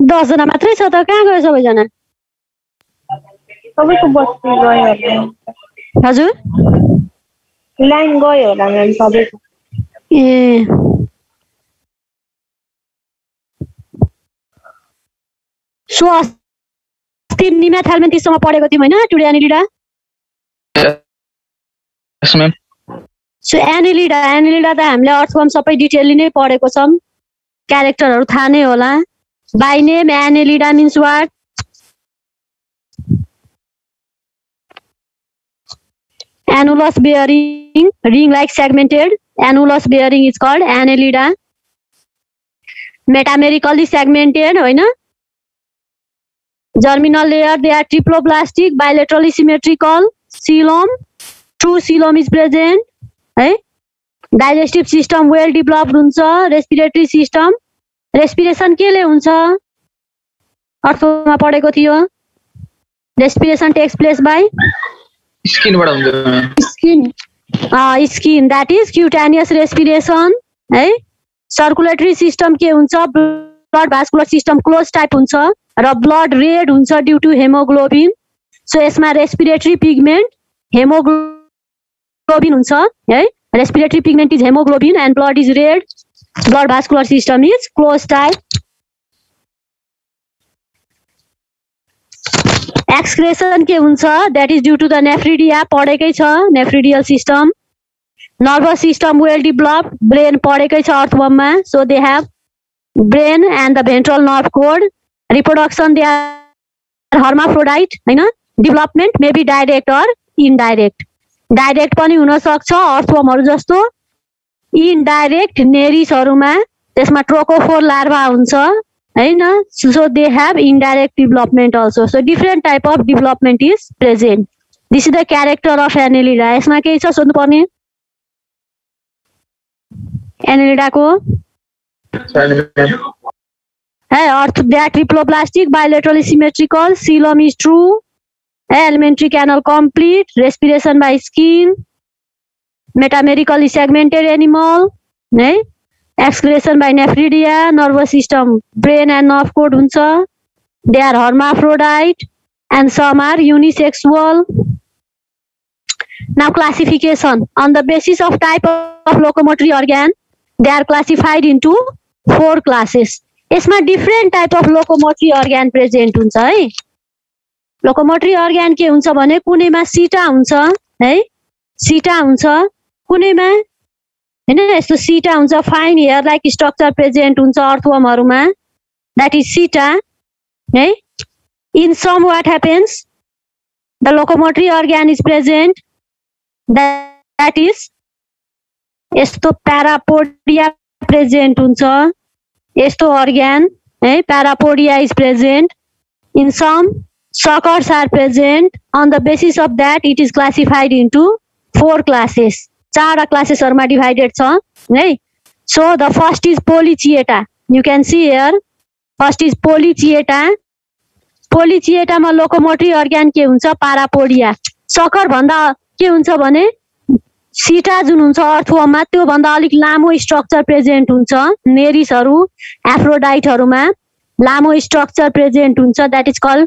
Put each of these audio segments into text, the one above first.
दसजना मात्रै छ त कहाँ गयो सबैजना? सबैको बत्ती गयो हजुर? लाइन गयो होला म्याम सबैको ए। सो अस्ति निमा थालमेन्तीसँग पढेको थियौँ होइन today Annelida so Annelida Annelida त हामीले अर्थवर्म सबै डिटेलली नै पढेको छौँ क्यारेक्टरहरू थाहा नै होला। By name Annelida means what annulus bearing ring like segmented annulus bearing is called annelida metamerically segmented होइन germinal layer they are triploblastic bilaterally symmetrical coelom true coelom is present है digestive system well developed हुन्छ respiratory system respiration केले हुन्छ? अर्थमा पढेको थियो। Respiration takes place by स्किनबाट skin skin that is cutaneous respiration है circulatory system के हुन्छ? Blood vascular system close type हुन्छ। र ब्लड रेड हुन्छ ड्यु टु हेमोग्लोबिन सो यसमा रेस्पिरेटरी पिगमेन्ट हेमोग्लोबिन हुन्छ है respiratory pigment is haemoglobin and blood is red blood vascular system is close type excretion के हुन्छ that is due to the nephridia पढेकै छ nephridial system nervous system well develop brain पढेकै छ अर्थवममा so they have brain and the ventral nerve cord reproduction they are hermaphrodite होइन? Development maybe direct or indirect direct पनि हुनसक्छ अर्थवमहरू जस्तो। Indirect नेरिसहरूमा त्यसमा trochophore larva हुन्छ होइन? So they have indirect development also so different type of development is present this is the character of Annelida यसमा केही छ सोध्नुपर्ने? एनेलिडाको है अर्थ that triploblastic bilaterally symmetrical coelom is true है alimentary canal complete respiration by skin metamerically segmented animal है excretion by nephridia nervous system brain and nerve cord हुन्छ they are hermaphrodite and some are unisexual now classification on the basis of type of locomotory organ they are classified into four classes यसमा different type of locomotory organ present हुन्छ है? Locomotory organ के हुन्छ भने कुनैमा सिटा हुन्छ है? सिटा हुन्छ कुनैमा होइन? यस्तो सिटा हुन्छ fine hair like structure present हुन्छ अर्थवर्महरूमा द्याट इज सिटा है? In some what happens the locomotory organ is present that is यस्तो प्यारापोडिया प्रेजेन्ट हुन्छ यस्तो अर्ग्यान है? Parapodia is present in some suckers are present. On the basis of that it is classified into four classes. चारवटा क्लासेसहरूमा divided छ है? So the first is Polychaeta you can see here first is Polychaeta पोलिचिएटामा locomotory organ के हुन्छ? Parapodia sucker भन्दा के हुन्छ भने सिटा जुन हुन्छ अर्थमा त्योभन्दा अलिक लामो स्ट्रक्चर प्रेजेन्ट हुन्छ। नेरिसहरू एफ्रोडाइटहरूमा लामो स्ट्रक्चर प्रेजेन्ट हुन्छ। That is call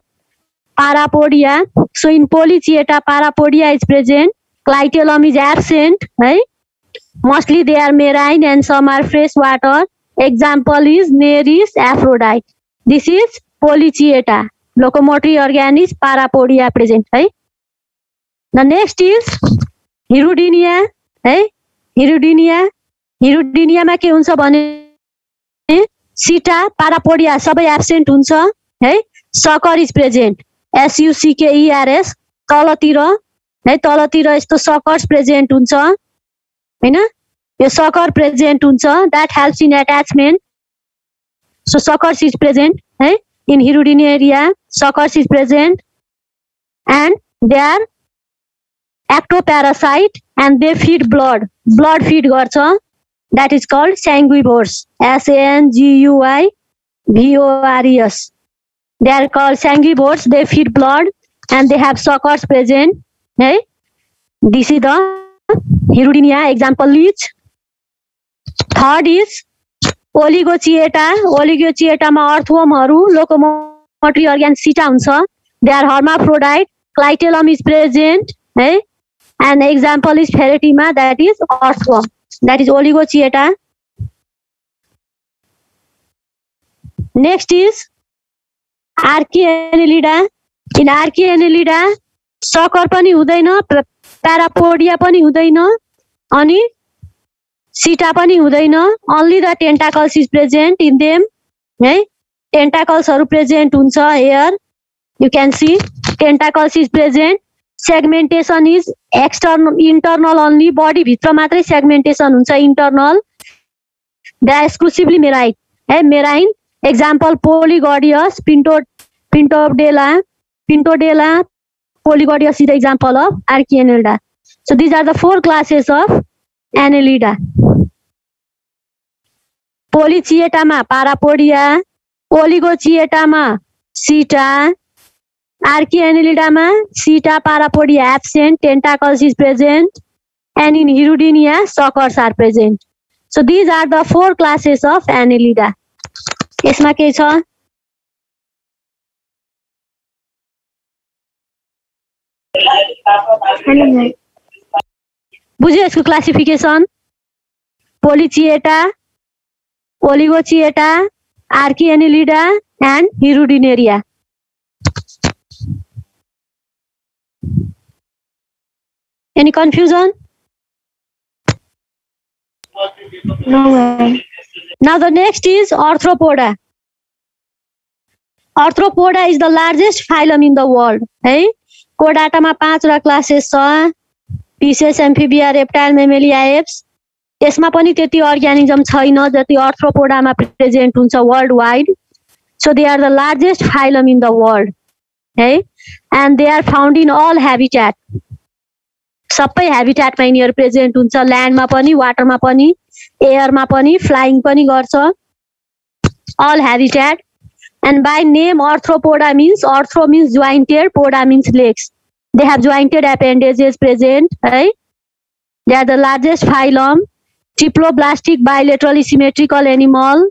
parapodia so in Polychaeta parapodia is present clitellum is absent है mostly they are marine and some are fresh water example is Nereis Aphrodite this is Polychaeta locomotory organ is parapodia present है next is hirudinia. है? Hirudinea हिरुडिनियामा के हुन्छ भने सिटा parapodia सबै absent हुन्छ है? Sucker is present एसयुसिकेइआरएस तलतिर है? तलतिर यस्तो सकर्स प्रेजेन्ट हुन्छ होइन? यो सकर प्रेजेन्ट हुन्छ that helps in attachment so suckers is present है? In Hirudinea suckers is present and they are ectoparasite and they feed blood blood feed गर्छ। That is called sanguivores S N G U I V O R E S they are called sanguivores. They feed blood and they have suckers present. Hey, this is the Hirudinia example leech. Third is Oligochaeta ओलिगोचिएटामा अर्थवर्महरू locomotory organ setae हुन्छ। They are hermaphrodite clitellum is present है and example is Pheretima that is earthworm that is Oligochaeta next is Archiannelida in Archiannelida sucker पनि हुँदैन parapodia पनि हुँदैन अनि सिटा पनि हुँदैन only the tentacles is present in them है टेन्टाकल्सहरू प्रेजेन्ट हुन्छ here you can see tentacles is present segmentation is external internal only बडीभित्र मात्रै सेगमेन्टेसन हुन्छ इन्टर्नल द्या एक्सक्लुसिभली मेराइन है मेराइन एक्जाम्पल पोलिगडियस पिन्टो पिन्टोडेला पिन्टोडेला Polygordius is the example of Archiannelida So these are the four classes of Annelida. पोलिचिएटामा parapodia ओलिगोचिएटामा setae आर्किएनिलिडामा setae parapodia absent tentacles is present and in Hirudinea suckers are present so these are the four classes of Annelida यसमा के छ बुझ्यो यसको classification Polychaeta Oligochaeta Archiannelida and Hirudinaria Any confusion? No ma'am Now the next is Arthropoda. Arthropoda is the largest phylum in the world. है कोडाटामा पाँचवटा classes छ Pisces Amphibia reptile Mammalia Aves यसमा पनि त्यति अर्ग्यानिजम छैन जति अर्थ्रोपोडामा प्रेजेन्ट हुन्छ world wide so they are the largest phylum in the world है and they are found in all habitat सबै हेबिट्याटमा यिनीहरू प्रेजेन्ट हुन्छ ल्यान्डमा पनि वाटरमा पनि एयरमा पनि फ्लाइङ पनि गर्छ। All habitat and by name Arthropoda means arthro means jointed poda means legs they have jointed appendages present है they are the largest phylum triploblastic bilaterally symmetrical animal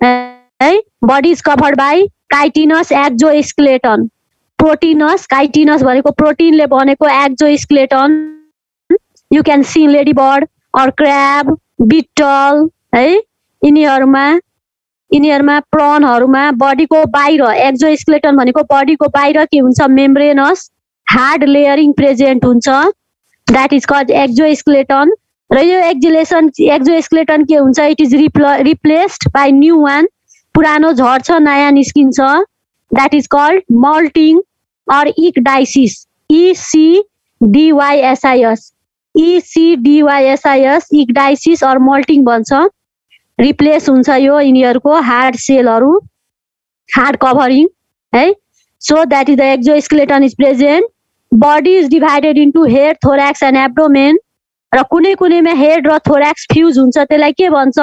है body is covered by chitinous exoskeleton proteinous chitinous भनेको प्रोटिनले बनेको exoskeleton you can see lady bird or crab beetle है? यिनीहरूमा यिनीहरूमा प्रनहरूमा बडीको बाहिर एक्जोस्केलेटन भनेको बडीको बाहिर के हुन्छ? मेम्ब्रेनस हार्ड लेयरिङ प्रेजेन्ट हुन्छ। द्याट इज कज एक्जोस्केलेटन र यो एक्जिलेसन एक्जोस्केलेटन के हुन्छ? इट इज रिप्ल रिप्लेस्ड बाई न्यू वान पुरानो झर्छ नयाँ निस्किन्छ। That is called moulting or इक डाइसिस इसिडिवाइएसआइएस इसिडिवाइएसआइएस इक्डाइसिस अर मल्टिङ भन्छ रिप्लेस हुन्छ यो यिनीहरूको हार्ड सेलहरू हार्ड कभरिङ है? So that is the exoskeleton is present body is divided into head thorax and abdomen र कुनै कुनैमा हेड र थोऱ्याक्स फ्युज हुन्छ त्यसलाई के भन्छ?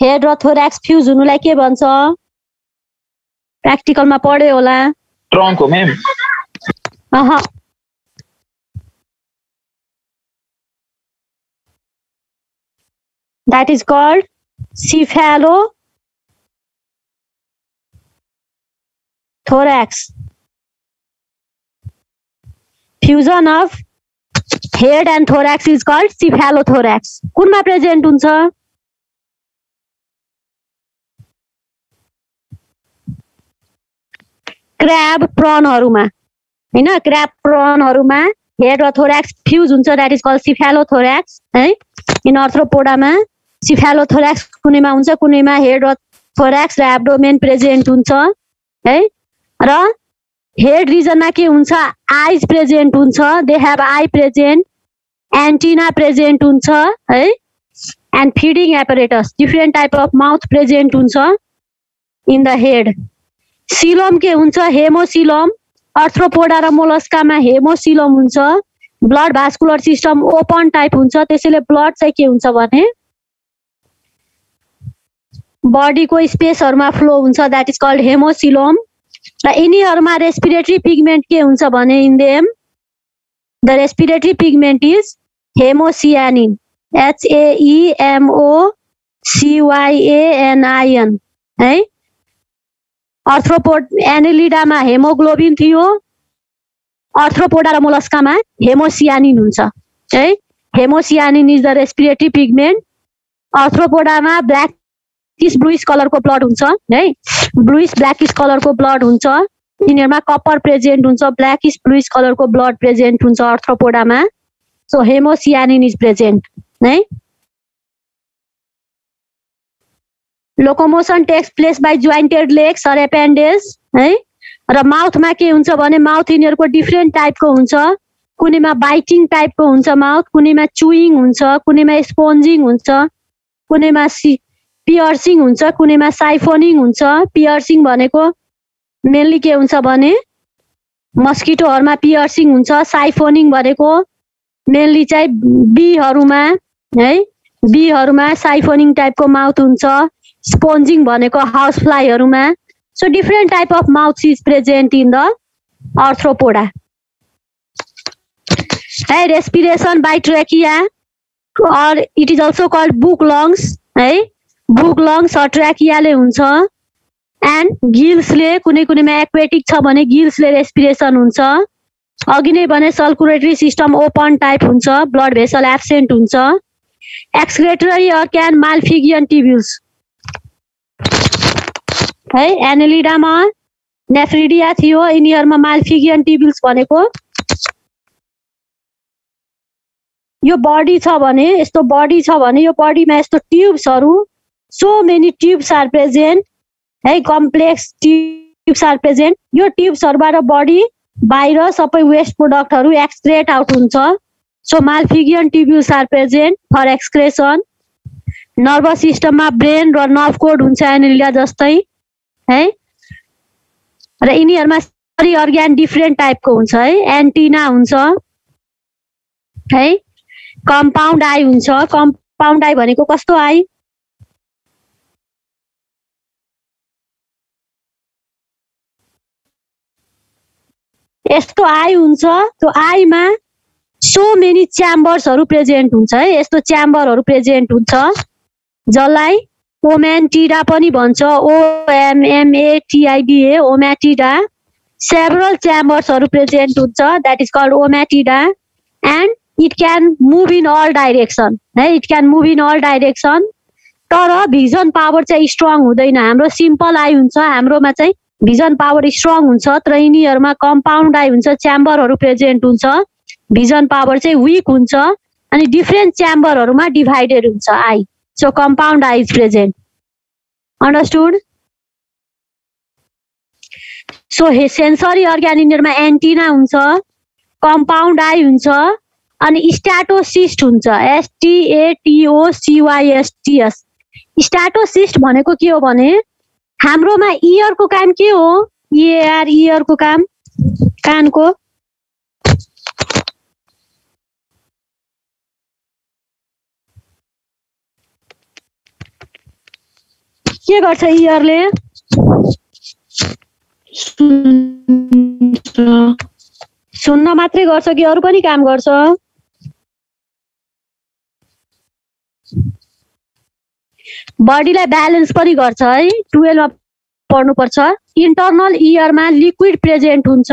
हेड र थोऱ्याक्स फ्युज हुनुलाई के भन्छ? प्र्याक्टिकलमा पढ्यो होला। That is called cephalothorax. Fusion of head and thorax is called cephalothorax. कुनमा प्रेजेन्ट हुन्छ? क्र्याब प्रनहरूमा होइन? क्र्याब प्रनहरूमा हेड र थोऱ्याक्स फ्युज हुन्छ। द्याट इज कल सिफेलोथोऱ्याक्स है? इन अर्थ्रोपोडामा सिफेलोथोऱ्याक्स कुनैमा हुन्छ कुनैमा हेड र थोऱ्याक्स र एब्डोमेन प्रेजेन्ट हुन्छ है? र हेड रिजनमा के हुन्छ? आइज प्रेजेन्ट हुन्छ they have eye present antenna present हुन्छ है? And feeding apparatus different type of mouth present हुन्छ इन द हेड सिलोम के हुन्छ? हेमोसिलोम अर्थ्रोपोडा र मोलस्कामा हेमोसिलोम हुन्छ blood vascular system open type हुन्छ त्यसैले ब्लड चाहिँ के हुन्छ भने बडीको स्पेसहरूमा फ्लो हुन्छ द्याट इज कल्ड हेमोसिलोम र यिनीहरूमा रेस्पिरेटरी पिगमेन्ट के हुन्छ भने in them the respiratory pigment is haemocyanin H A E M O C Y A N I N है? अर्थ्रोपोड एनेलिडामा हेमोग्लोबिन थियो अर्थ्रोपोडा र मोलस्कामा हेमोसियानिन हुन्छ है? Haemocyanin is the respiratory pigment अर्थ्रोपोडामा black bluish कलरको ब्लड हुन्छ है? ब्लुइस ब्ल्याकिस कलरको ब्लड हुन्छ। यिनीहरूमा कपर प्रेजेन्ट हुन्छ ब्ल्याकिस ब्लुइस कलरको ब्लड प्रेजेन्ट हुन्छ अर्थ्रोपोडामा सो हेमोसियानिन इज प्रेजेन्ट है? Locomotion takes place by jointed legs or appendage है? र माउथमा के हुन्छ भने माउथ यिनीहरूको डिफ्रेन्ट टाइपको हुन्छ। कुनैमा बाइटिङ टाइपको हुन्छ माउथ कुनैमा चुइङ हुन्छ कुनैमा स्पोन्जिङ हुन्छ कुनैमा सि पियर्सिङ हुन्छ कुनैमा साइफोनिङ हुन्छ। पियर्सिङ भनेको मेनली के हुन्छ भने मस्किटोहरूमा पियर्सिङ हुन्छ। साइफोनिङ भनेको मेनली चाहिँ बीहरूमा है बीहरूमा साइफोनिङ टाइपको माउथ हुन्छ। स्पोन्जिङ भनेको house फ्लाईहरूमा so different type of mouth is present in the arthropoda है रेस्पिरेसन बाई ट्रेकिया और it is also called book lungs है। बुक लङ्स ट्र्याकियाले हुन्छ। एन्ड गिल्सले कुनै कुनैमा एक्वेटिक छ भने गिल्सले रेस्पिरेसन हुन्छ। अघि नै भने सर्कुलेटरी सिस्टम ओपन टाइप हुन्छ ब्लड भेसल एब्सेन्ट हुन्छ। एक्सक्रेटरी अर क्यान मालफिगियन टिब्युल्स है एनेलिडामा नेफ्रिडिया थियो यिनीहरूमा मालफिगियन टिब्युल्स भनेको। यो बडी छ भने यस्तो बडी छ भने यो बडीमा यस्तो ट्युब्सहरू so many tubes are present है कम्प्लेक्स ट्युब्स आर प्रेजेन्ट यो ट्युब्सहरूबाट बडी बाहिर सबै वेस्ट प्रोडक्टहरू एक्सक्रेट आउट हुन्छ so malpighian tubules are present for excretion nervous सिस्टममा ब्रेन र नर्भ कोड हुन्छ एनिलिया जस्तै है र यिनीहरूमा सरी अर्ग्यान डिफ्रेन्ट टाइपको हुन्छ है एन्टिना हुन्छ है कम्पाउन्ड आई हुन्छ कम्पाउन्ड आई भनेको कस्तो आई यस्तो आई हुन्छ त्यो आईमा सो मेनी च्याम्बर्सहरू प्रेजेन्ट हुन्छ है। यस्तो च्याम्बरहरू प्रेजेन्ट हुन्छ जसलाई ओम्यान्टिडा पनि भन्छ। ओएमएमएटिआइडिए ओम्याटिडा सेभरल च्याम्बर्सहरू प्रेजेन्ट हुन्छ that is called ommatidia and it can move in all direction है। It can move in all direction तर भिजन पावर चाहिँ स्ट्रङ हुँदैन। हाम्रो सिम्पल आई हुन्छ हाम्रोमा चाहिँ भिजन पावर स्ट्रङ हुन्छ तर यिनीहरूमा कम्पाउन्ड आई हुन्छ च्याम्बरहरू प्रेजेन्ट हुन्छ. भिजन पावर चाहिँ विक हुन्छ अनि डिफ्रेन्ट च्याम्बरहरूमा डिभाइडेड हुन्छ eye so compound eye is present understood so hey sensory organ यिनीहरूमा एन्टिना हुन्छ कम्पाउन्ड आई हुन्छ अनि स्ट्याटोसिस्ट हुन्छ एसटिएटिओसिवाइएसटिएस स्ट्याटोसिस्ट भनेको के हो भने हाम्रोमा इयरको काम के हो? इएआर इयरको काम? कानको? के गर्छ इयरले सुन्न मात्रै गर्छ कि अरू पनि काम गर्छ? बडीलाई ब्यालेन्स पनि गर्छ है? टुवेल्भमा पढ्नुपर्छ। इन्टर्नल इयरमा लिक्विड प्रेजेन्ट हुन्छ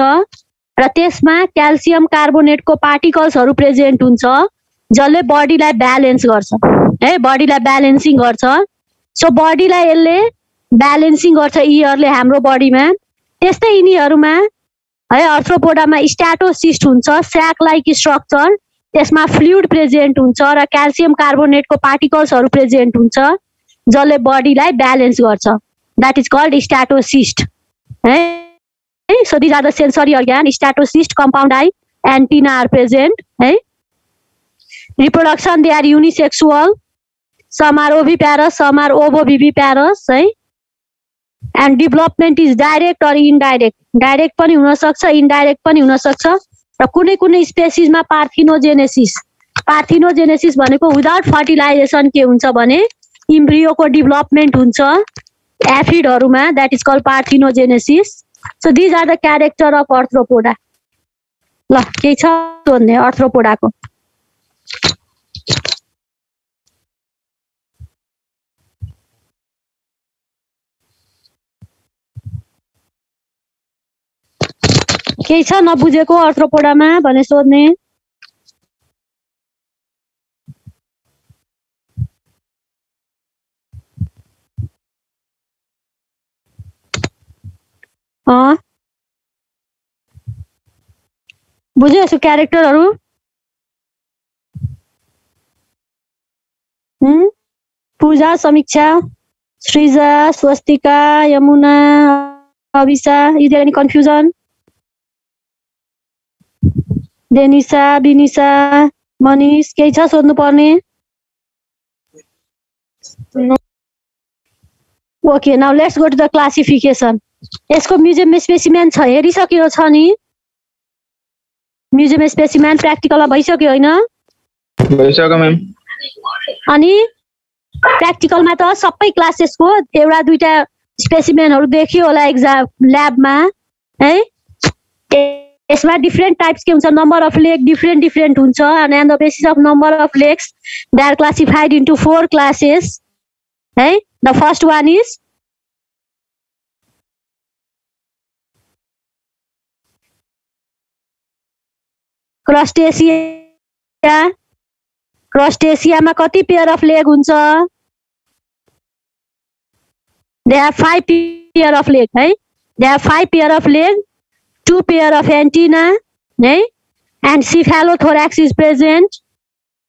र त्यसमा क्याल्सियम कार्बोनेटको पार्टिकल्सहरू प्रेजेन्ट हुन्छ जसले बडीलाई ब्यालेन्स गर्छ है? बडीलाई ब्यालेन्सिङ गर्छ। सो बडीलाई यसले ब्यालेन्सिङ गर्छ इयरले हाम्रो बडीमा त्यस्तै यिनीहरूमा है अर्थ्रोपोडामा स्ट्याटोसिस्ट हुन्छ स्याक लाइक स्ट्रक्चर त्यसमा फ्लुइड प्रेजेन्ट हुन्छ र क्याल्सियम कार्बोनेटको पार्टिकल्सहरू प्रेजेन्ट हुन्छ। जसले बडीलाई ब्यालेन्स गर्छ। द्याट इज कल्ड स्ट्याटोसिस्ट है? So these are the sensory organ statocyst compound eye antenna are present है? Reproduction they are unisexual some are oviparous some are ovoviviparous है? And development is direct or indirect direct पनि हुनसक्छ indirect पनि हुनसक्छ। र कुनै कुनै स्पेसिसमा पार्थिनोजेनेसिस पार्थिनोजेनेसिस भनेको विदाउट फर्टिलाइजेसन के हुन्छ भने इम्ब्रियोको डेभलपमेन्ट हुन्छ। एफिडहरूमा that is call parthenogenesis so these are the character of arthropoda ल केही छ सोध्ने अर्थ्रोपोडाको केही छ नबुझेको अर्थ्रोपोडामा भने सोध्ने। बुझ्यो यसो क्यारेक्टरहरू? Puja Samiksha Srija Swastika Yamuna Abhisha is any confusion? Denisa Binisa Manish केही छ सोध्नु पर्ने okay now let's go to the classification. यसको म्युजियम स्पेसिमेन छ हेरिसक्यो छ नि। म्युजियम स्पेसिमेन प्र्याक्टिकलमा भइसक्यो होइन? अनि प्र्याक्टिकलमा त सबै क्लासेसको एउटा दुइटा स्पेसिमेनहरू देखियो होला एक्जाम ल्याबमा है? यसमा डिफ्रेन्ट टाइप्स के हुन्छ? Number of leg different different हुन्छ। अनि and the basis of number of legs they are classified into four classes है? The first one is crustacea क्रस्टेसियामा कति पेयर अफ लेग हुन्छ they have five pair of leg है they have five pair of leg two pair of antenna eh? and cephalothorax is present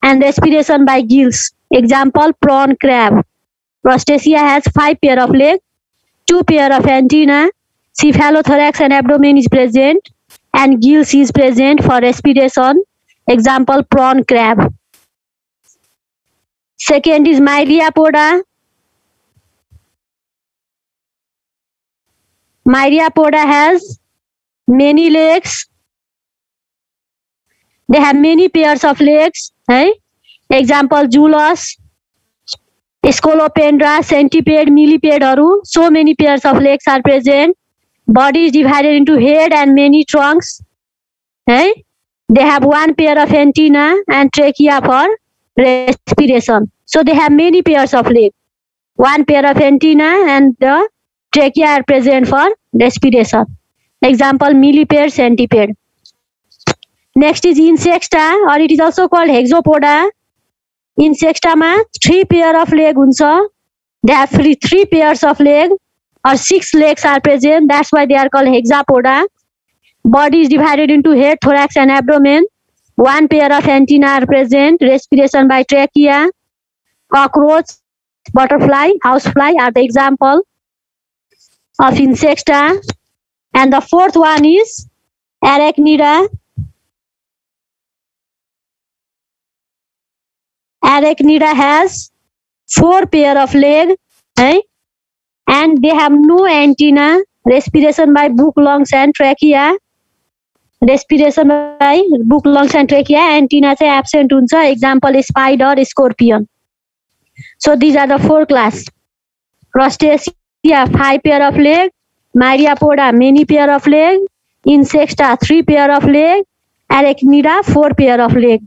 and respiration by gills example prawn crab crustacea has five pair of legs two pair of antenna cephalothorax and abdomen is present and gills is present for respiration. Example prawn crab. Second is myriapoda myriapoda has many legs. They have many pairs of legs right? Example zulus scolopendra centipede millipede so many pairs of legs are present body is divided into head and many trunks right they have one pair of antenna and trachea for respiration so they have many pairs of legs one pair of antenna and the trachea are present for respiration Example, millipede, centipede. Next is insecta or it is also called hexapoda. Insecta ma three pair of leg huncha. They have three, three pairs of leg or six legs are present. That's why they are called hexapoda. Body is divided into head, thorax and abdomen. One pair of antenna are present. Respiration by trachea. Cockroach, butterfly, housefly are the example of insecta. And the fourth one is arachnida. Arachnida has four pair of leg, eh? and they have no antenna. Respiration by book, lungs, and trachea. Respiration by book lungs and trachea antenna चाहिँ absent हुन्छ। Example spider scorpion so these are the four class crustacea five pair of leg myriapoda many pair of leg insecta three pair of leg arachnida four pair of leg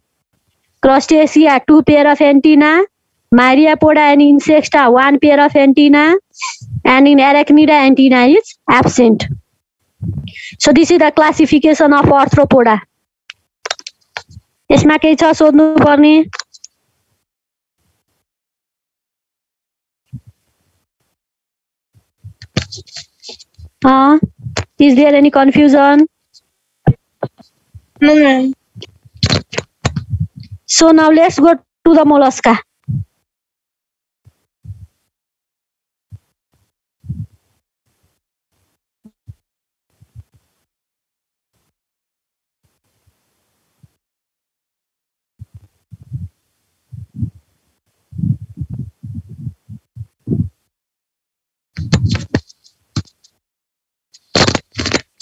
crustacea two pair of antenna Myriapoda and Insecta, one pair of antenna. And in Arachnida, antenna is absent. So this is the classification of Arthropoda. यसमा केही छ सोध्नु पर्ने Uh, is there any confusion? No, ma'am. So now let's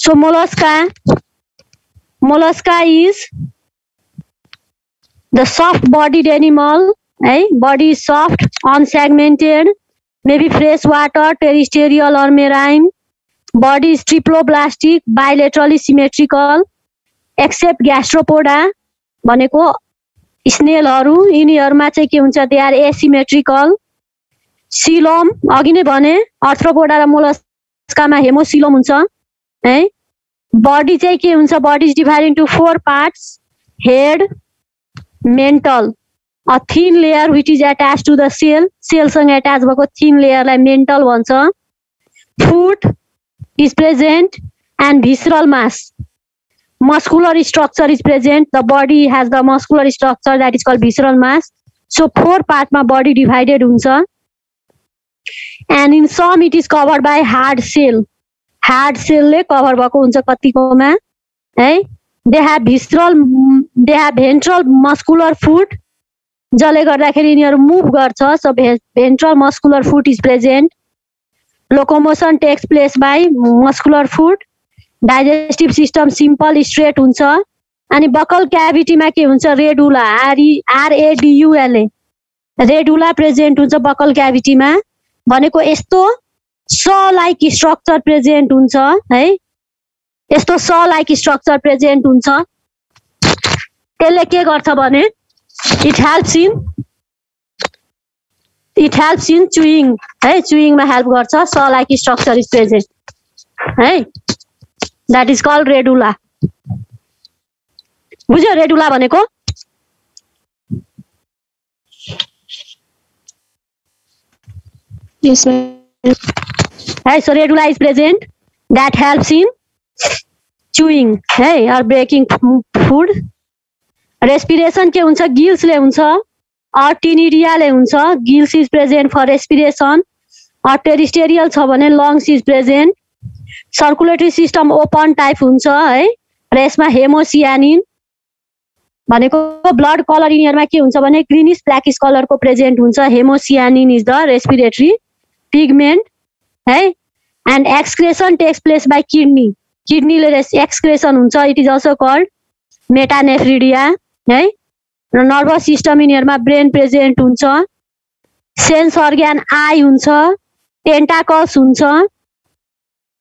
So mollusca, mollusca is the soft-bodied animal. Eh? Body is soft, unsegmented, maybe freshwater, terrestrial or marine. Body is triploblastic bilaterally symmetrical except gastropoda भनेको स्नेलहरू यिनीहरूमा चाहिँ के हुन्छ they are asymmetrical coelom अघि नै भने Arthropoda र मोलस्कामा हेमोसिलोम हुन्छ है? बडी चाहिँ के हुन्छ? Body is dividing to four parts head mantle a thin layer which is attach to the shell सेलसँग attach भएको थिन लेयरलाई मेन्टल भन्छ. Foot is present and visceral mass muscular structure is present the body has the muscular structure that is call visceral mass so four पार्टमा body divided हुन्छ. And in some it is covered by hard shell cell hard cell ले cover भएको हुन्छ कतिकोमा है? They have visceral they have ventral muscular foot जसले गर्दाखेरि यिनीहरू move गर्छ। So ventral muscular foot is present locomotion takes place by muscular foot digestive system simple straight हुन्छ। अनि बकल क्याभिटीमा के हुन्छ? Radula R E R A D U L A radula present हुन्छ बकल क्याभिटीमा भनेको यस्तो स लाइक स्ट्रक्चर प्रेजेन्ट हुन्छ है? यस्तो स लाइक स्ट्रक्चर प्रेजेन्ट हुन्छ। त्यसले के गर्छ भने it helps in it helps in chewing है? चुइङमा हेल्प गर्छ saw like structure is present है? द्याट इज कल रेडुला बुझ्यो रेडुला भनेको? Yes. है so radula is present that helps in chewing है अर ब्रेकिङ फुड रेस्पिरेसन के हुन्छ गिल्सले हुन्छ अर्टिनिरियाले हुन्छ. Gills is present for respiration terrestrial छ भने lungs is present circulatory system open type हुन्छ है र यसमा हेमोसियानिन भनेको ब्लड कलर यिनीहरूमा के हुन्छ भने ग्रिनिस ब्ल्याकिस कलरको प्रेजेन्ट हुन्छ. Haemocyanin is the respiratory pigment है? And excretion takes place by kidney किडनीले excretion हुन्छ it is also called metanephridia है? र नर्भस सिस्टम यिनीहरूमा ब्रेन प्रेजेन्ट हुन्छ. सेन्स अर्ग्यान आई हुन्छ टेन्टाकल्स हुन्छ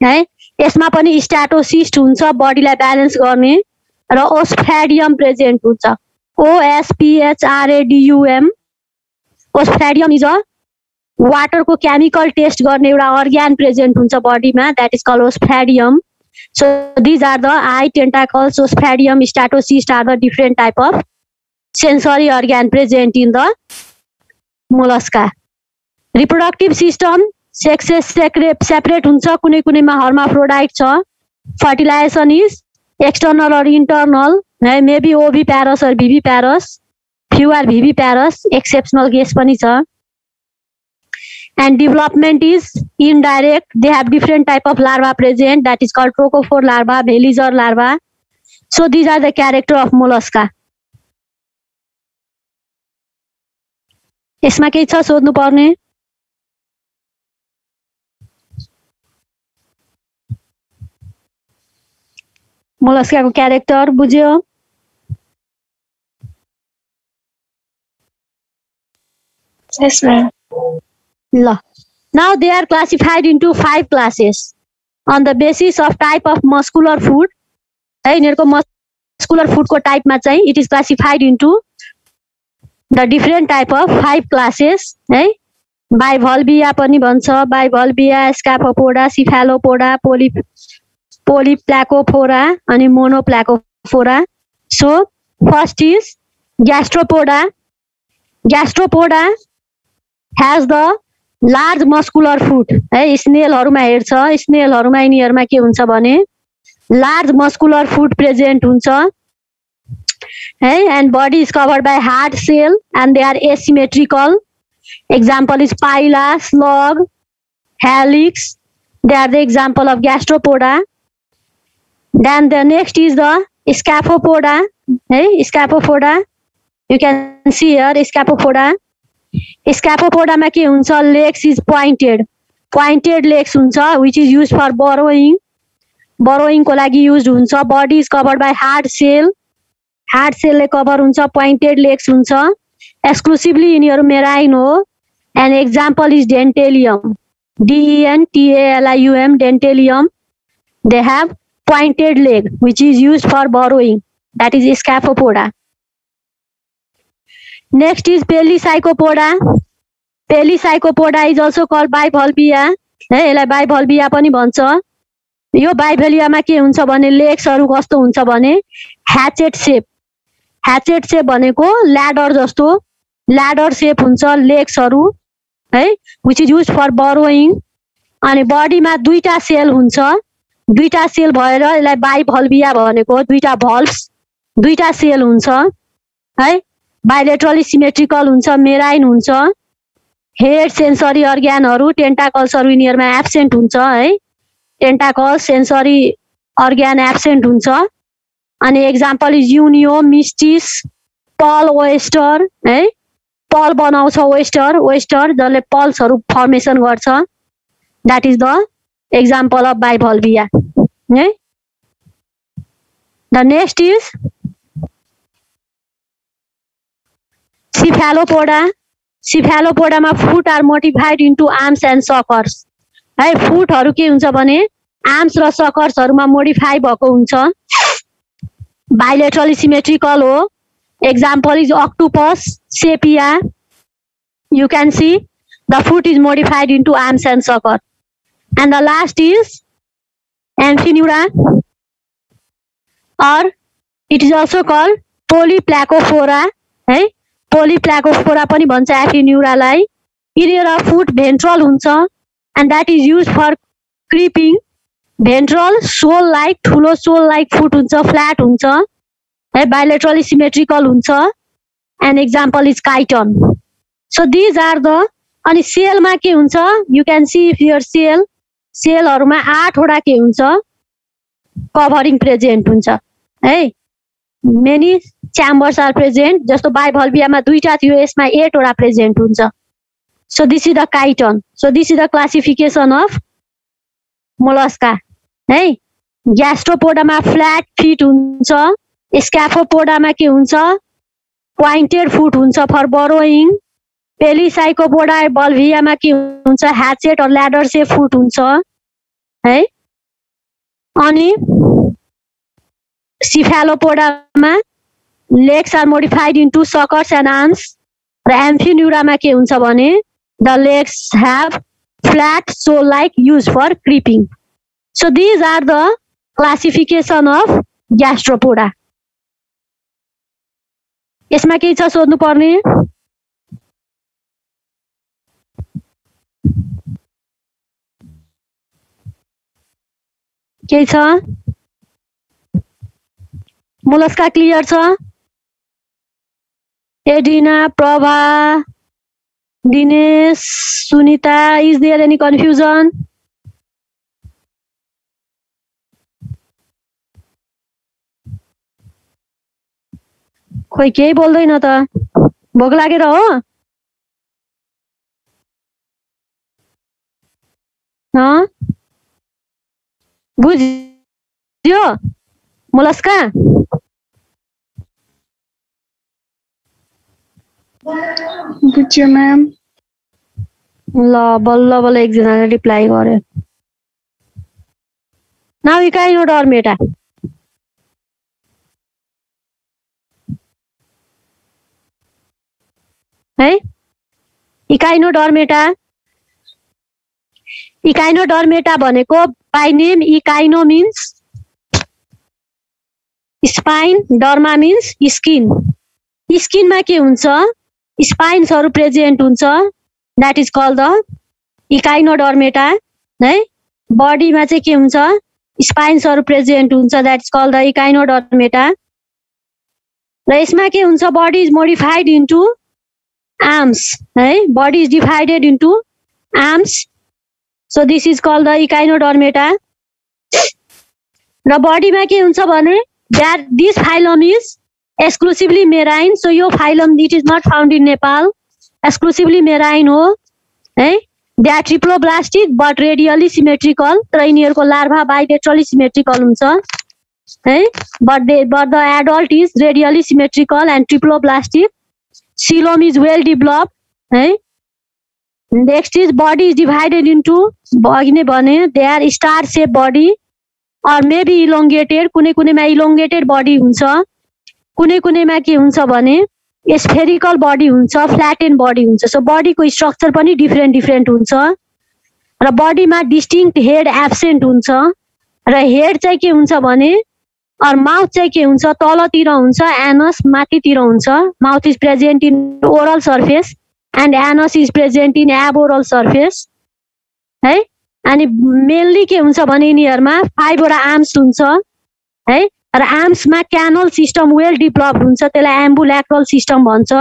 है? यसमा पनि स्ट्याटोसिस्ट हुन्छ बडीलाई ब्यालेन्स गर्ने र ओस्फ्याडियम प्रेजेन्ट हुन्छ. ओएसपिएचआरएडियुएम ओस्फ्याडियम इज अ वाटरको केमिकल टेस्ट गर्ने एउटा अर्ग्यान प्रेजेन्ट हुन्छ बडीमा that is call osphradium so these are the eye tentacles ओस्फ्याडियम स्ट्याटोसिस्ट are the different type of sensory organ present in the Mollusca reproductive system sexes सेक्रेप separate हुन्छ कुनै कुनैमा hermaphrodite छ fertilization is external or internal है maybe oviparous or viviparous few are viviparous exceptional cases पनि छ। and development is indirect. They have different type of larva present that is called trochophore larva, Belizer larva. So these are the character of mollusca. यसमा केही छ सोध्नु पर्ने मोलस्काको character बुझ्यो Yes, ma'am. ल. Now they are classified into five classes. On the basis of type of muscular food है यिनीहरूको muscular फुडको टाइपमा चाहिँ it is classified into the different type of five classes है. बाइभल्बिया पनि भन्छ बाइभल्बिया स्क्याफोपोडा सिफालोपोडा पोलि पोलिप्ल्याकोफोरा अनि monoplacophora so first is gastropoda gastropoda has the large muscular foot है स्नेलहरूमा हेर्छ स्नेलहरूमा यिनीहरूमा के हुन्छ भने लार्ज मस्कुलर फुट प्रेजेन्ट हुन्छ। है and body is covered by hard shell and they are asymmetrical example is pila slug helix they are the example of gastropoda then the next is the scaphopoda है scaphopoda you can see here scaphopoda स्क्यापोपोडामा के हुन्छ legs is pointed pointed legs हुन्छ which is use for burrowing बरोइङको लागि use हुन्छ body is covered by hard shell hard सेलले cover हुन्छ pointed legs हुन्छ exclusively यिनीहरू marine हो and example is dentalium D E N T L I U M dentalium they have pointed leg which is use for burrowing that is scaphopoda next is pelycycopoda pelycycopoda is also called bivalvia. है यसलाई बाइभल्भिया पनि भन्छ. यो बाइभल्भियामा के हुन्छ भने लेग्सहरू कस्तो हुन्छ भने ह्याचेट सेप ह्याचेट सेप भनेको ल्याडर जस्तो ल्याडर सेप हुन्छ लेग्सहरू है which is use for burrowing अनि बडीमा दुईटा सेल हुन्छ। दुईटा सेल भएर यसलाई बाइभल्भिया भनेको दुईटा भल्भ्स दुईटा सेल हुन्छ है। बाइलेट्रली सिमेट्रिकल हुन्छ मेराइन हुन्छ हेड सेन्सरी अर्ग्यानहरू टेन्टाकल्सहरू यिनीहरूमा एब्सेन्ट हुन्छ है। टेन्टाकल सेन्सरी अर्ग्यान एब्सेन्ट हुन्छ। अनि एक्जाम्पल इज युनियो मिस्टिस पल वेस्टर है। पल बनाउँछ वेस्टर वेस्टर जसले पल्सहरू फर्मेसन गर्छ। That is the example of bivalvia है। The next is सिफ्यालोपोडा सिफ्यालोपोडामा foot are modified into arms and suckers है फुटहरू के हुन्छ भने आर्म्स र सकर्सहरूमा मोडिफाई भएको हुन्छ। बाइलेट्रली सिमेट्रिकल हो। Example is octopus sepia you can see the foot is modified into arms and sucker and the last is amphineura or it is also called polyplacophora है। पोलिप्लाकोफोरा पनि भन्छ एफिन्युरालाई यिनीहरू फुट भेन्ट्रल हुन्छ। And that is use for creeping ventral sole like ठुलो sole like foot हुन्छ flat हुन्छ। है bilaterally symmetrical हुन्छ। And example is chiton so these are the अनि सेलमा के हुन्छ? You can see if your shell. सेलहरूमा आठवटा के हुन्छ? कभरिङ प्रेजेन्ट हुन्छ। है मेनी च्याम्बर्स आर प्रेजेन्ट जस्तो बाइभल्भियामा दुईवटा थियो यसमा एटवटा प्रेजेन्ट हुन्छ। So this is the chiton so this is the classification of mollusca है? ग्यास्ट्रोपोडामा फ्ल्याट फिट हुन्छ स्क्याफोपोडामा के हुन्छ? पोइन्टेड फुट हुन्छ फर बरोइङ पेलिसाइकोपोडा बल्भियामा के हुन्छ? ह्याचेट ल्याडर से फुट हुन्छ है? अनि सिफेलोपोडामा legs are modified into suckers and arms र एम्फिन्युरामा के हुन्छ भने the legs have flat so like use for creeping. So these are the classification of gastropoda यसमा केही छ सोध्नु पर्ने केही छ? मुलस्का क्लियर छ? Edina Prabha Dinesh Sunita is there any confusion खोइ केही बोल्दैन त भोक लागेर हो बुझ्यो मुलस्का बुझ्यो म्याम ल बल्ल बल्ल एकजनाले रिप्लाई गर्यो नाउ इकाइनो डरमेटा है इकाइनो डरमेटा इकाइनो डरमेटा भनेको by name echino means spine derma means skin स्किनमा के हुन्छ स्पाइन्सहरू प्रेजेन्ट हुन्छ। That is call the echinodermata है? बडीमा चाहिँ के हुन्छ? स्पाइन्सहरू प्रेजेन्ट हुन्छ। That is call the echinodermata र यसमा के हुन्छ? Body is modified into arms है? Body is divided into arms so this is call the echinodermata र बडीमा के हुन्छ भने that this phylum is exclusively marine so यो phylum it is not found in Nepal exclusively marine हो है they are triploblastic but radially symmetrical तर यिनीहरूको लार्भा बाइलेट्रली सिमेट्रिकल हुन्छ है but they but the adult is radially symmetrical and triploblastic coelom is well develop है next is body is divided into अघि नै भने they are star shape body or maybe elongated कुनै कुनैमा elongated body हुन्छ कुनै कुनैमा के हुन्छ भने स्फेरिकल बडी हुन्छ फ्ल्याटेन बडी हुन्छ. सो बडीको स्ट्रक्चर पनि डिफ्रेन्ट डिफ्रेन्ट हुन्छ. र बडीमा डिस्टिङ्क्ट हेड एब्सेन्ट हुन्छ. र हेड चाहिँ के हुन्छ भने अर माउथ चाहिँ के हुन्छ तलतिर हुन्छ एनस माथितिर हुन्छ. Mouth is present in oral surface and anus is present in aboral surface है? अनि मेनली के हुन्छ भने यिनीहरूमा फाइभवटा आर्म्स हुन्छ है? र आर्म्समा क्यानल सिस्टम वेल डेभलप हुन्छ त्यसलाई एम्बुल्याक्रल सिस्टम भन्छ।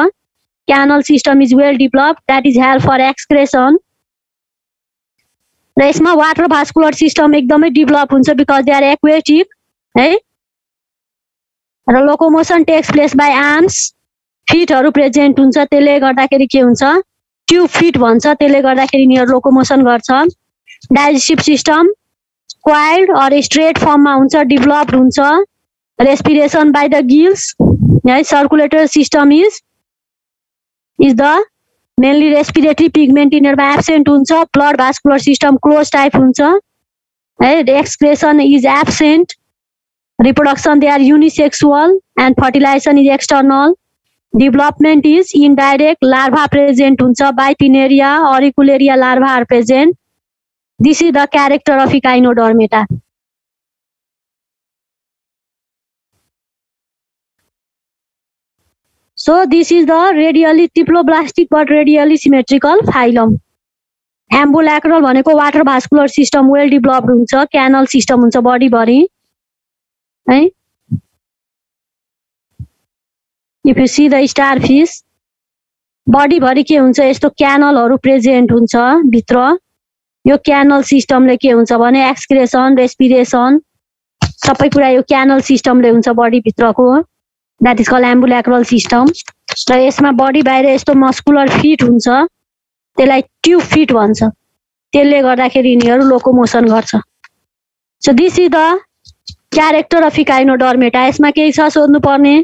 Canal system is well develop that is help for excretion र यसमा वाटर भास्कुलर सिस्टम एकदमै डेभलप हुन्छ बिकज दे आर एक्वेटिक है? र locomotion takes place by arms फिटहरू present हुन्छ त्यसले गर्दाखेरि के हुन्छ? ट्युब फिट भन्छ त्यसले गर्दाखेरि यिनीहरू लोकोमोसन गर्छ। Digestive system coiled or straight फर्ममा हुन्छ डेभलप्ड हुन्छ। रेस्पिरेसन बाई द गिल्स है circulatory system is is the mainly respiratory pigment यिनीहरूमा एब्सेन्ट हुन्छ blood vascular system closed type हुन्छ है excretion is absent reproduction they are unisexual and fertilization is external development is indirect larva present huncha bipineria auricularia larva are present this is the character of echinodermata so this is the radially triploblastic but radially symmetrical phylum. Ambulacral भनेको water vascular system well developed हुन्छ canal system हुन्छ बडीभरि है? If you see the starfish बडीभरि के हुन्छ यस्तो क्यानलहरू present हुन्छ भित्र। यो क्यानल सिस्टमले के हुन्छ भने एक्सक्रेसन रेस्पिरेसन सबै कुरा यो क्यानल सिस्टमले हुन्छ बडीभित्रको that is call ambulacral system र यसमा बडी बाहिर यस्तो मस्कुलर फिट हुन्छ त्यसलाई ट्युब फिट भन्छ। त्यसले गर्दाखेरि यिनीहरू लोकोमोसन गर्छ। So this is the character of Echinodermata यसमा केही छ सोध्नु पर्ने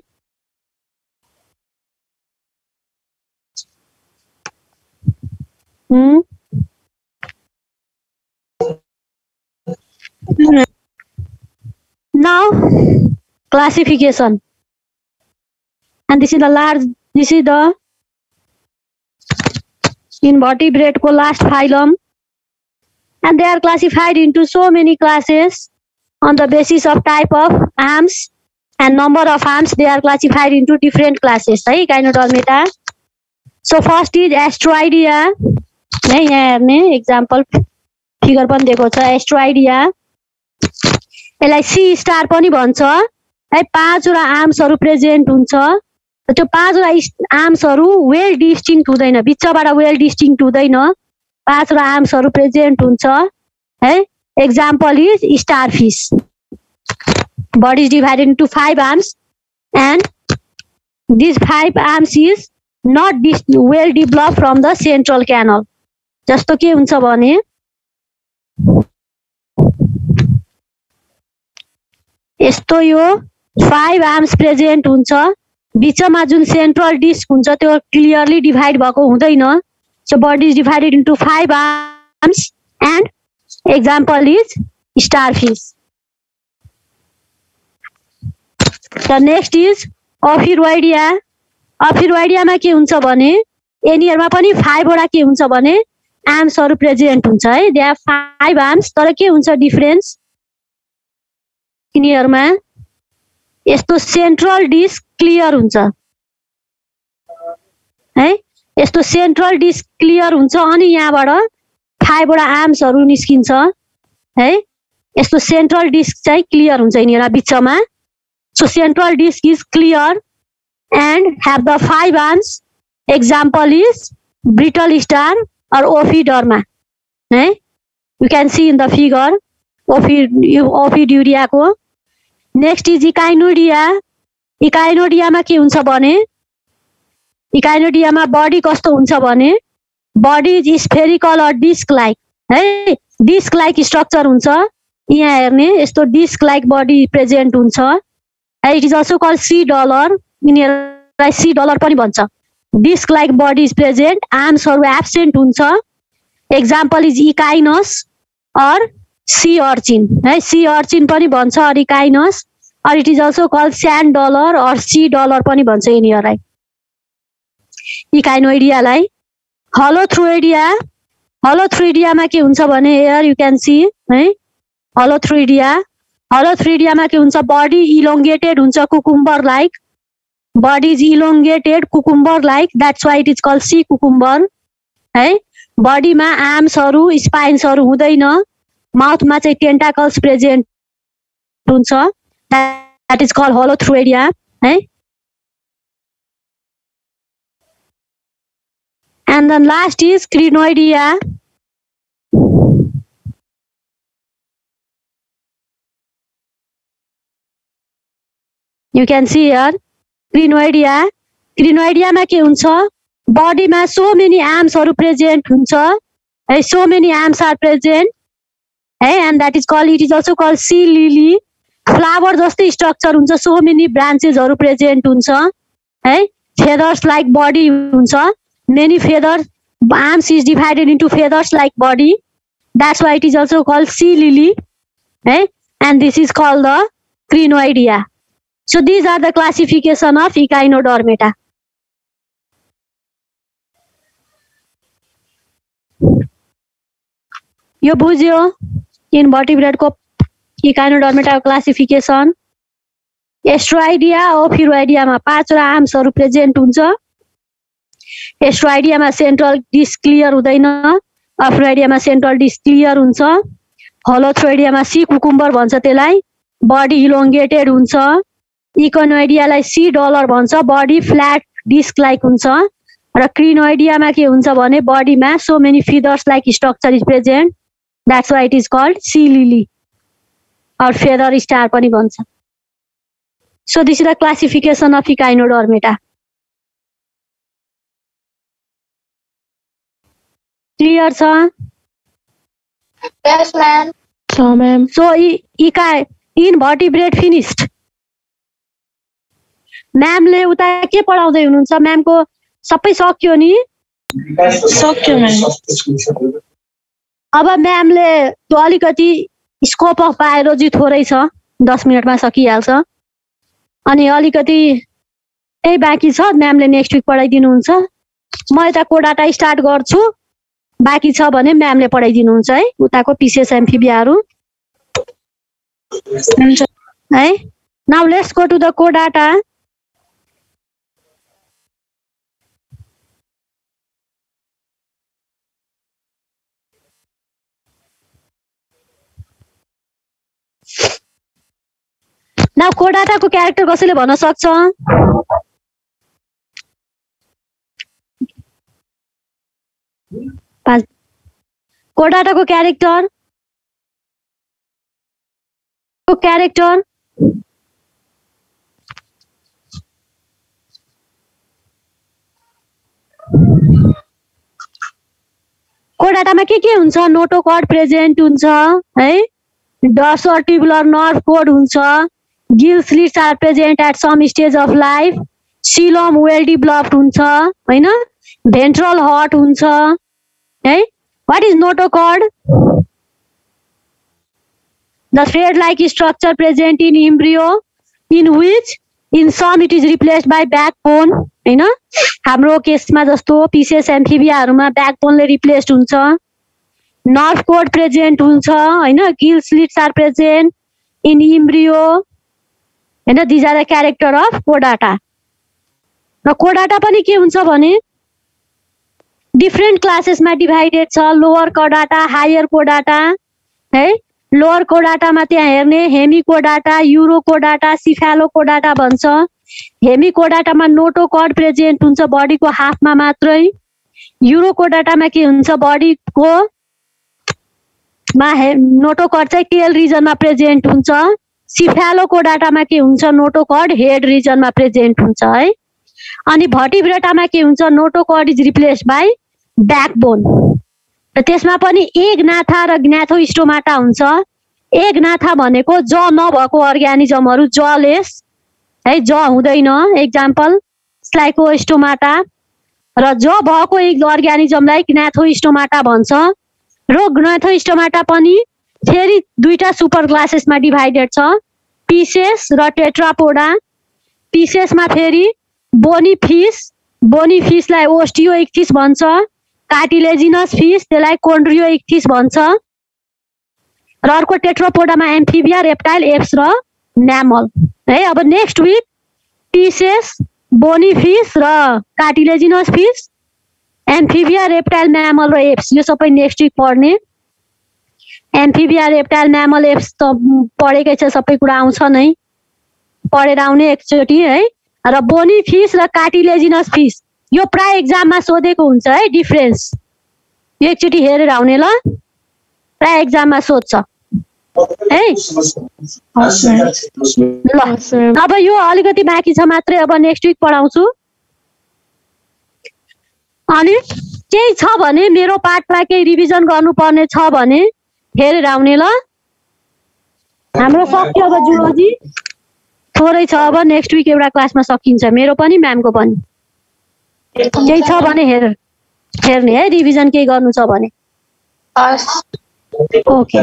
now classification and this is the large this is the invertebrate को last phylum and they are classified into so many classes on the basis of type of arms and number of arms they are classified into different classes है gynodermata so first is asteroidia है यहाँ हेर्ने example figure पनि दिएको छ एस्ट्रोइडिया यसलाई C star पनि भन्छ है पाँचवटा आर्म्सहरू हुन्छ र त्यो पाँचवटा आर्म्सहरू वेल डिस्टिङ हुँदैन। बिचबाट वेल डिस्टिङ हुँदैन। पाँचवटा आर्म्सहरू प्रेजेन्ट हुन्छ। है? Example is starfish body is dividing to five arms and this five arms is not this well develop from the central canal जस्तो के हुन्छ भने यस्तो यो फाइभ आर्म्स प्रेजेन्ट हुन्छ। बिचमा जुन सेन्ट्रल डिस्क हुन्छ त्यो क्लियरली डिभाइड भएको हुँदैन। So body is divided into five arms and Example is starfish. The next is Ophiuroidea अफिरोइडियामा के हुन्छ भने यिनीहरूमा पनि फाइभवटा के हुन्छ भने आर्म्सहरू प्रेजेन्ट हुन्छ है। दे आर फाइभ आर्म्स तर के हुन्छ डिफरेन्स यिनीहरूमा यस्तो सेन्ट्रल डिस्क क्लियर हुन्छ। है? यस्तो सेन्ट्रल डिस्क क्लियर हुन्छ अनि यहाँबाट फाइभवटा आर्म्सहरू निस्किन्छ। है? यस्तो सेन्ट्रल डिस्क चाहिँ क्लियर हुन्छ यिनीहरू बिचमा। So central disc is clear and have the five arms example is brittle star or ओफिडरमा है? You can see in the figure ओफि ओफिड्युरियाको नेक्स्ट इज इकाइनोडिया इकाइनोडियामा के हुन्छ भने? इकाइनोडियामा बडी कस्तो हुन्छ भने? Body is spherical or disc like है? डिस्क लाइक स्ट्रक्चर हुन्छ। यहाँ हेर्ने यस्तो डिस्क लाइक बडी प्रेजेन्ट हुन्छ। It is also call sea dollar यिनीहरूलाई सी डलर पनि भन्छ। Disc like body is present आर्म्सहरू absent हुन्छ। Example is Echinus or sea urchin है सी अर्चिन पनि भन्छ अरिकाइनस or it is also call sand dollar or sea dollar पनि भन्छ यिनीहरूलाई इकाइनोइडियालाई हलो थ्रोइडिया हलो थ्रोइडियामा के हुन्छ भने एयर यु क्यान सी है। हलो थ्रोइडिया हलो थ्रोइडियामा के हुन्छ बडी इलोङ्गेटेड हुन्छ cucumber like body is elongated cucumber like that's why it is call sea cucumber है। बडीमा आर्म्सहरू स्पाइन्सहरू हुँदैन। माउथमा चाहिँ टेन्टाकल्स प्रेजेन्ट हुन्छ। That is call Holothuroidea है। And then last is crinoidea. You can see here, crinoidea. क्रिनोइडियामा के हुन्छ? बडीमा सो मेनी आर्म्सहरू प्रेजेन्ट हुन्छ। है so many arms are present है and that is call it is also call sea lily flower जस्तै स्ट्रक्चर हुन्छ सो मेनी ब्रान्चेसहरू प्रेजेन्ट हुन्छ है फेदर्स लाइक बडी हुन्छ many feathers arms is divided into feathers like body that's why it is also called sea lily eh? and this is called the crinoidea so these are the classification of echinodermata यो बुझ्यो इन्भर्टिब्रेटको इकाइनोडर्मेटाको classification एस्ट्रोआइडिया ओफिरोआइडियामा पाँचवटा आर्म्सहरू present हुन्छ। एस्ट्रोआइडियामा central dish clear हुँदैन। अफ्रोआइडियामा central dish clear हुन्छ। हलोथ्रोइडियामा sea cucumber भन्छ त्यसलाई। बडी इलोङ्गेटेड हुन्छ। इकोनोइडियालाई सी डलर भन्छ। बडी फ्ल्याट डिस्क लाइक हुन्छ। र क्रिनोइडियामा के हुन्छ भने बडीमा so many feathers like structure is present that's why it is called sea lily or feather star पनि भन्छ। So this is the classification of Echinodermata clear छ सो इका इनभर्टिब्रेट फिनिस्ड म्यामले उता के पढाउँदै हुनुहुन्छ? म्यामको सबै सक्यो नि? सक्यो म्याम अब म्यामले त्यो अलिकति स्कोप अफ बायोलोजी थोरै छ दस मिनटमा सकिहाल्छ। अनि अलिकति त्यही बाँकी छ म्यामले नेक्स्ट विक पढाइदिनुहुन्छ। म यता कोडाटा स्टार्ट गर्छु। बाँकी छ भने म्यामले पढाइदिनुहुन्छ है उताको पिसिएस एम्फिबियाहरू है। Now let's go to the कोडाटा now कोडाटाको क्यारेक्टर कसैले भन्न सक्छ? कोडाटाको क्यारेक्टर को क्यारेक्टर कोडाटामा के के हुन्छ? नोटोकड प्रेजेन्ट हुन्छ है? डसर्टिबुलर नर्भ कोड हुन्छ। Gill slits are present at some stage of life. Coelom well developed हुन्छ होइन? भेन्ट्रल हट हुन्छ है? What is notochord the thread like structure present in embryo in which in some it is replaced by backbone होइन? हाम्रो केसमा जस्तो Pisces एम्फिबियाहरूमा ब्याकबोनले replaced हुन्छ। Nerve cord present हुन्छ होइन? Gill slits are present in embryo होइन these are the character of कोडाटा र कोडाटा पनि के हुन्छ भने डिफ्रेन्ट क्लासेसमा डिभाइडेड छ लोवर कोडाटा हायर कोडाटा है? लोवर कोडाटामा त्यहाँ हेर्ने हेमी कोडाटा युरो कोडाटा सिफालो कोडाटा भन्छ। हेमी कोडाटामा नोटो कड प्रेजेन्ट हुन्छ बडीको हाफमा मात्रै। युरो कोडाटामा के हुन्छ बडीको मा हे नोटो कड चाहिँ टेल रिजनमा प्रेजेन्ट हुन्छ। सिफालो कोडाटामा के हुन्छ? नोटो कड हेड रिजनमा प्रेजेन्ट हुन्छ है? अनि भटिब्रेटामा के हुन्छ? नोटो कड इज रिप्लेस बाई ब्याकबोन। र त्यसमा पनि एक नाथा र ग्नाथो स्टोमाटा हुन्छ। एक नाथा भनेको ज नभएको अर्ग्यानिजमहरू जलेस है? ज हुँदैन। Example Cyclostomata. र ज भएको एक अर्ग्यानिजमलाई ग्नाथो स्टोमाटा भन्छ। र ग्नाथो स्टोमाटा पनि फेरि दुईटा सुपर क्लासेसमा डिभाइडेड छ। पिसेस र टेट्रापोडा पिसेसमा फेरि बोनी फिस बोनी फिसलाई ओस्टियो इक्थिस भन्छ. कार्टिलेजिनस फिस त्यसलाई कोन्ड्रियो इक्थिस भन्छ. र अर्को टेट्रोपोडामा एम्फिबिया रेप्टाइल एप्स र न्यामल है अब next week pisces bony fish र cartilaginous fish amphibia reptile mammal र एप्स यो सबै नेक्स्ट विक पढ्ने। एम्फिबिया रेप्टाइल म्यामल एप्स त पढेकै छ सबै कुरा आउँछ नै पढेर आउने एकचोटि है र बोनी फिस र कार्टिलेजिनस फिस। यो प्राय एक्जाममा सोधेको हुन्छ है? डिफ्रेन्स यो एकचोटि हेरेर आउने ल। प्राय एक्जाममा सोध्छ है? ल। अब यो अलिकति बाँकी छ मात्रै अब नेक्स्ट विक पढाउँछु अनि केही छ भने मेरो पार्टमा केही रिभिजन गर्नुपर्ने छ भने हेरेर आउने ल। हाम्रो सक्यो अब जुलोजी थोरै छ अब नेक्स्ट विक एउटा क्लासमा सकिन्छ। मेरो पनि म्यामको पनि। केही छ भने हेर हेर्ने है रिभिजन केही गर्नु छ भने। ओके.